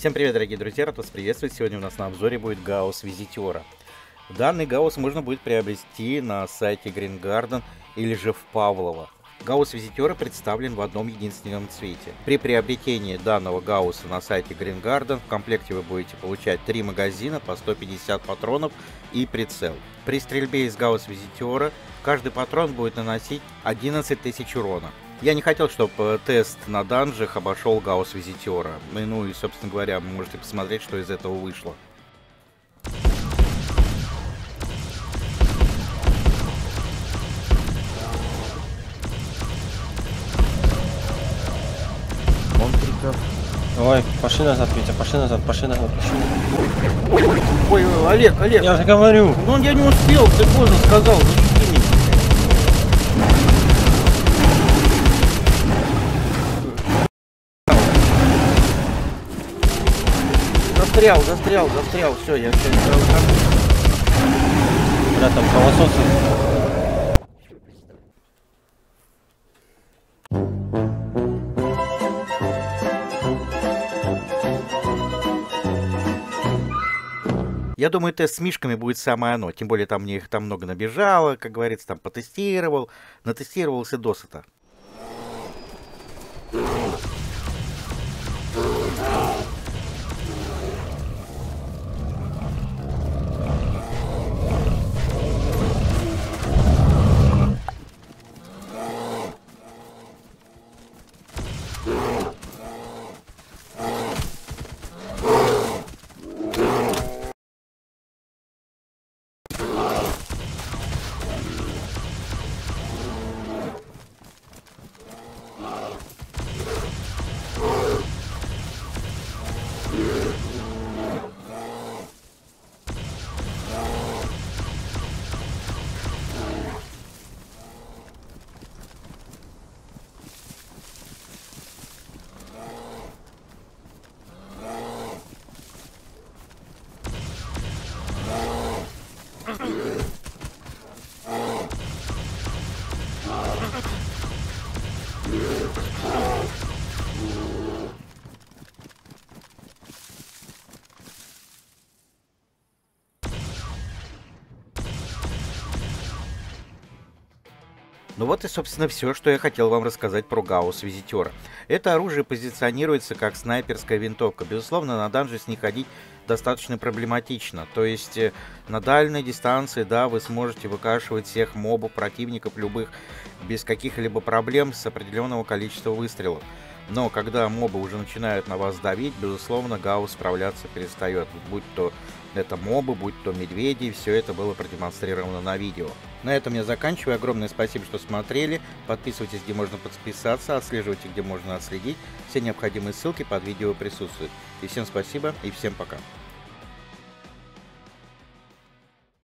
Всем привет, дорогие друзья, рад вас приветствовать. Сегодня у нас на обзоре будет Гаусс Визитера. Данный Гаусс можно будет приобрести на сайте Green Garden или же в Павлово. Гаусс Визитера представлен в одном единственном цвете. При приобретении данного Гаусса на сайте Green Garden в комплекте вы будете получать три магазина по 150 патронов и прицел. При стрельбе из Гаусс Визитера каждый патрон будет наносить 11 тысяч урона. Я не хотел, чтобы э, тест на данжах обошел Гаусс Визитера. Ну и, собственно говоря, вы можете посмотреть, что из этого вышло. Ой, пошли назад, Витя, пошли назад, пошли назад, пошли. Ой, Олег, Олег, Я же говорю. ну я не успел, ты поздно сказал, защити меня. Застрял, застрял, застрял, все, я все Бля, там кровососы. Я думаю, тест с мишками будет самое оно. Тем более там мне их там много набежало, как говорится, там потестировал, натестировался досыта. Yeah. Ну вот и, собственно, все, что я хотел вам рассказать про Гаусс Визитера. Это оружие позиционируется как снайперская винтовка. Безусловно, на данже с ней ходить достаточно проблематично. То есть э, на дальней дистанции, да, вы сможете выкашивать всех мобов, противников любых без каких-либо проблем с определенного количества выстрелов. Но когда мобы уже начинают на вас давить, безусловно, Гаусс справляться перестает. Будь то это мобы, будь то медведи, все это было продемонстрировано на видео. На этом я заканчиваю. Огромное спасибо, что смотрели. Подписывайтесь, где можно подписаться, отслеживайте, где можно отследить. Все необходимые ссылки под видео присутствуют. И всем спасибо и всем пока.